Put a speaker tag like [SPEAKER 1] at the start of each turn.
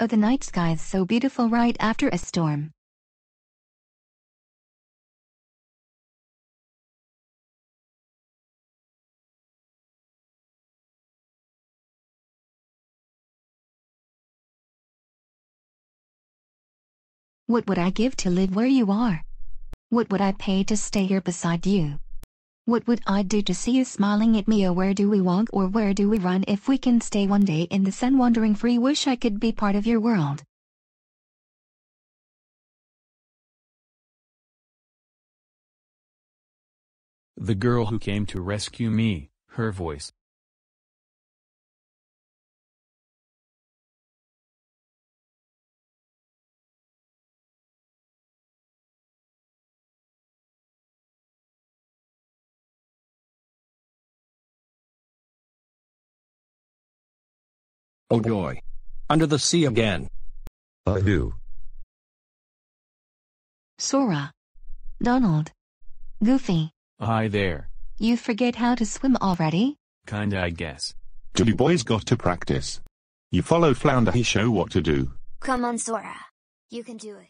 [SPEAKER 1] Oh, the night sky's so beautiful right after a storm. What would I give to live where you are? What would I pay to stay here beside you? What would I do to see you smiling at me? Or where do we walk or where do we run if we can stay one day in the sun wandering free? Wish I could be part of your world.
[SPEAKER 2] The girl who came to rescue me, her voice.
[SPEAKER 3] Oh joy. Under the sea again.
[SPEAKER 4] I do.
[SPEAKER 1] Sora. Donald. Goofy.
[SPEAKER 2] Hi there.
[SPEAKER 1] You forget how to swim already?
[SPEAKER 2] Kinda I guess.
[SPEAKER 5] Do you boys got to practice? You follow Flounder he show what to do.
[SPEAKER 6] Come on, Sora. You can do it.